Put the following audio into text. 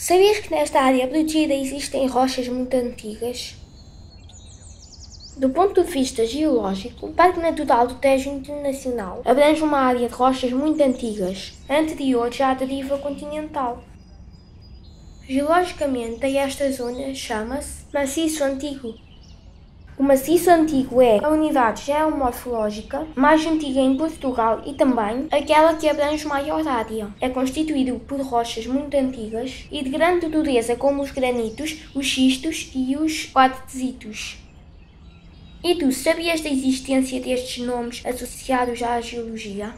Sabias que nesta área protegida existem rochas muito antigas? Do ponto de vista geológico, o Parque Natural do Tejo Internacional abrange uma área de rochas muito antigas, anteriores à deriva continental. Geologicamente, esta zona chama-se Maciço Antigo. O maciço antigo é a unidade geomorfológica mais antiga em Portugal e também aquela que abrange maior área. É constituído por rochas muito antigas e de grande dureza, como os granitos, os xistos e os quartzitos. E tu sabias da existência destes nomes associados à geologia?